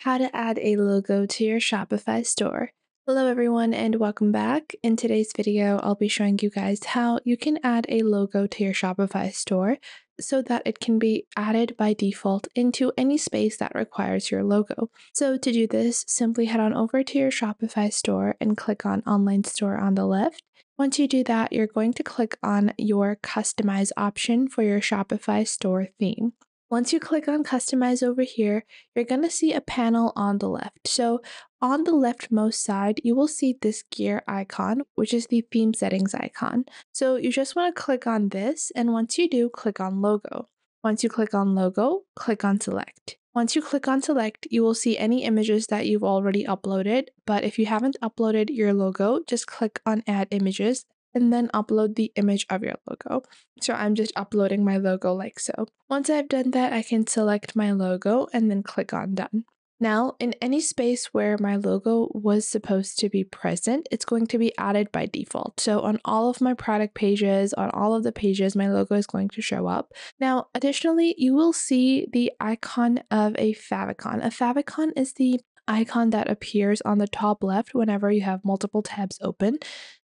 how to add a logo to your Shopify store. Hello everyone and welcome back. In today's video, I'll be showing you guys how you can add a logo to your Shopify store so that it can be added by default into any space that requires your logo. So to do this, simply head on over to your Shopify store and click on online store on the left. Once you do that, you're going to click on your customize option for your Shopify store theme. Once you click on customize over here, you're going to see a panel on the left. So on the leftmost side, you will see this gear icon, which is the theme settings icon. So you just want to click on this. And once you do, click on logo. Once you click on logo, click on select. Once you click on select, you will see any images that you've already uploaded. But if you haven't uploaded your logo, just click on add images and then upload the image of your logo. So I'm just uploading my logo like so. Once I've done that, I can select my logo and then click on done. Now, in any space where my logo was supposed to be present, it's going to be added by default. So on all of my product pages, on all of the pages, my logo is going to show up. Now, additionally, you will see the icon of a favicon. A favicon is the icon that appears on the top left whenever you have multiple tabs open.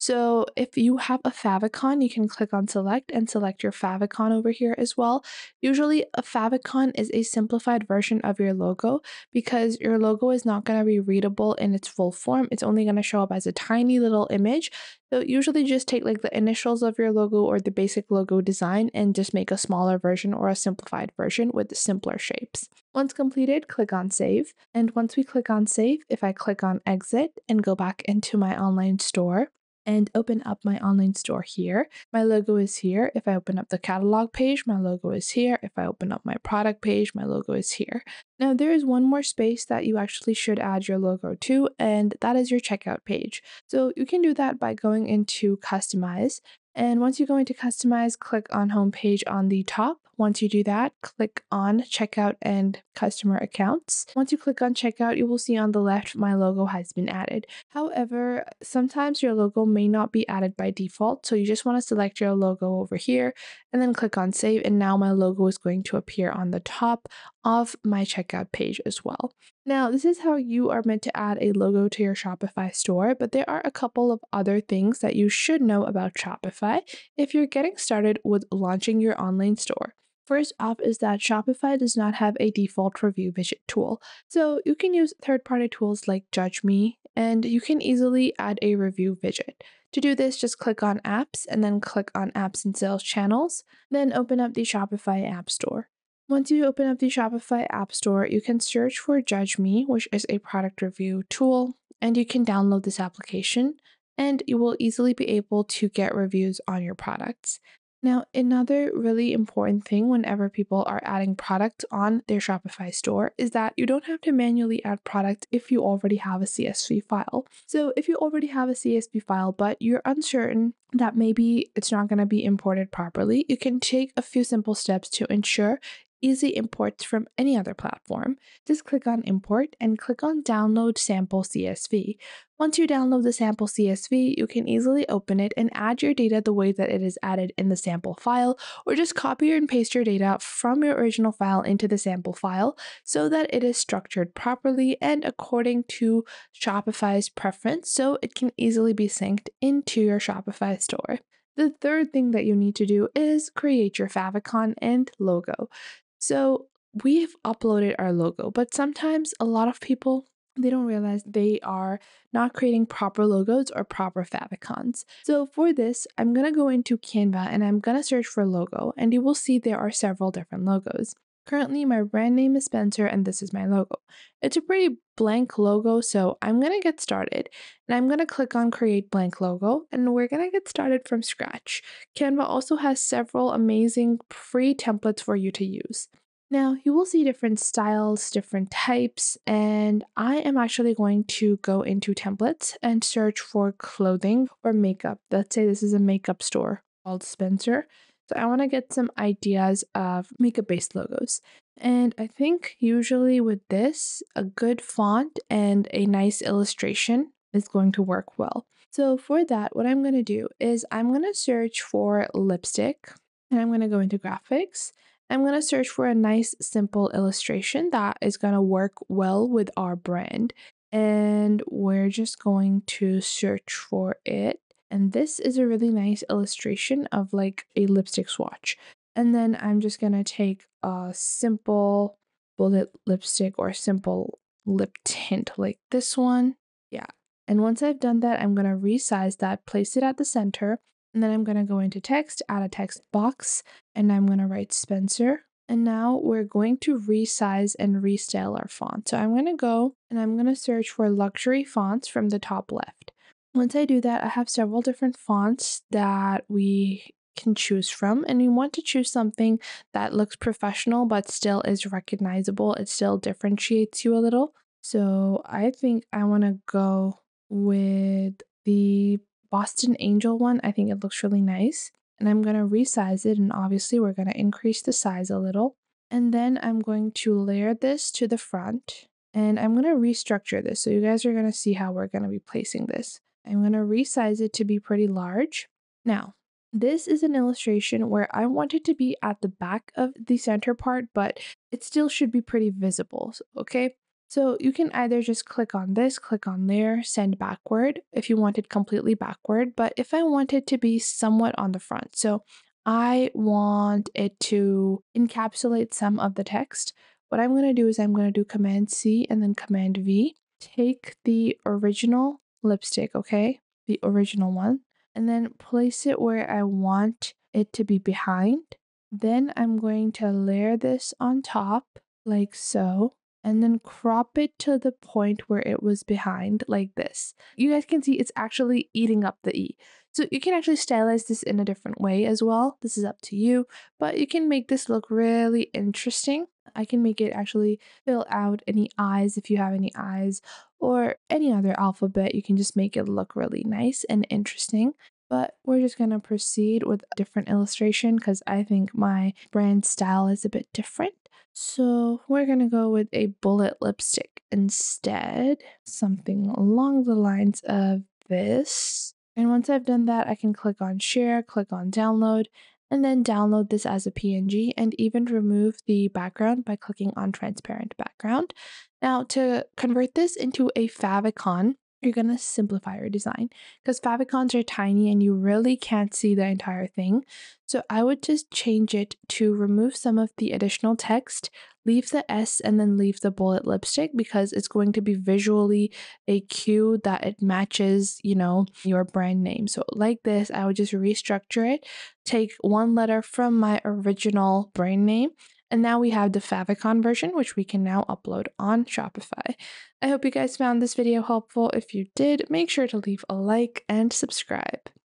So if you have a favicon, you can click on select and select your favicon over here as well. Usually a favicon is a simplified version of your logo because your logo is not going to be readable in its full form. It's only going to show up as a tiny little image. So usually just take like the initials of your logo or the basic logo design and just make a smaller version or a simplified version with simpler shapes. Once completed, click on save. And once we click on save, if I click on exit and go back into my online store, and open up my online store here. My logo is here. If I open up the catalog page, my logo is here. If I open up my product page, my logo is here. Now, there is one more space that you actually should add your logo to, and that is your checkout page. So you can do that by going into Customize. And once you go into Customize, click on Homepage on the top once you do that, click on checkout and customer accounts. Once you click on checkout, you will see on the left my logo has been added. However, sometimes your logo may not be added by default, so you just want to select your logo over here and then click on save and now my logo is going to appear on the top of my checkout page as well. Now, this is how you are meant to add a logo to your Shopify store, but there are a couple of other things that you should know about Shopify if you're getting started with launching your online store. First off is that Shopify does not have a default review widget tool. So you can use third-party tools like Judge Me, and you can easily add a review widget. To do this, just click on Apps and then click on Apps and Sales Channels, then open up the Shopify App Store. Once you open up the Shopify App Store, you can search for Judge Me, which is a product review tool, and you can download this application and you will easily be able to get reviews on your products. Now, another really important thing whenever people are adding products on their Shopify store is that you don't have to manually add products if you already have a CSV file. So, if you already have a CSV file but you're uncertain that maybe it's not going to be imported properly, you can take a few simple steps to ensure easy imports from any other platform. Just click on import and click on download sample CSV. Once you download the sample CSV, you can easily open it and add your data the way that it is added in the sample file, or just copy and paste your data from your original file into the sample file so that it is structured properly and according to Shopify's preference so it can easily be synced into your Shopify store. The third thing that you need to do is create your favicon and logo. So we've uploaded our logo, but sometimes a lot of people they don't realize they are not creating proper logos or proper favicons. So for this, I'm going to go into Canva and I'm going to search for logo and you will see there are several different logos. Currently, my brand name is Spencer and this is my logo. It's a pretty blank logo, so I'm to get started. And I'm to click on create blank logo and we're to get started from scratch. Canva also has several amazing free templates for you to use. Now, you will see different styles, different types, and I am actually going to go into templates and search for clothing or makeup. Let's say this is a makeup store called Spencer. So I want to get some ideas of makeup based logos. And I think usually with this, a good font and a nice illustration is going to work well. So for that, what I'm going to do is I'm going to search for lipstick and I'm going to go into graphics I'm going to search for a nice simple illustration that is going to work well with our brand. And we're just going to search for it. And this is a really nice illustration of like a lipstick swatch. And then I'm just to take a simple bullet lipstick or simple lip tint like this one. Yeah. And once I've done that, I'm to resize that, place it at the center, and then I'm to go into text, add a text box, and I'm to write Spencer. And now we're going to resize and restyle our font. So I'm to go and I'm to search for luxury fonts from the top left. Once I do that, I have several different fonts that we can choose from and you want to choose something that looks professional but still is recognizable. It still differentiates you a little. So I think I want to go with the Boston Angel one. I think it looks really nice. And I'm going to resize it and obviously we're going to increase the size a little. And then I'm going to layer this to the front and I'm going to restructure this. So you guys are going to see how we're going to be placing this. I'm going to resize it to be pretty large. Now, this is an illustration where I want it to be at the back of the center part, but it still should be pretty visible, okay? So you can either just click on this, click on there, send backward if you want it completely backward, but if I want it to be somewhat on the front, so I want it to encapsulate some of the text, what I'm going to do is I'm going to do Command C and then Command V, take the original lipstick, okay, the original one, and then place it where I want it to be behind. Then I'm going to layer this on top like so and then crop it to the point where it was behind like this. You guys can see it's actually eating up the E. So you can actually stylize this in a different way as well. This is up to you, but you can make this look really interesting. I can make it actually fill out any eyes if you have any eyes or any other alphabet. You can just make it look really nice and interesting. But we're just going to proceed with a different illustration because I think my brand style is a bit different. So we're going to go with a bullet lipstick instead, something along the lines of this. And once I've done that, I can click on share, click on download, and then download this as a PNG and even remove the background by clicking on transparent background. Now to convert this into a favicon, you're going to simplify your design because favicons are tiny and you really can't see the entire thing. So I would just change it to remove some of the additional text, leave the S and then leave the bullet lipstick because it's going to be visually a cue that it matches, you know, your brand name. So like this, I would just restructure it, take one letter from my original brand name and now we have the favicon version, which we can now upload on Shopify. I hope you guys found this video helpful. If you did, make sure to leave a like and subscribe.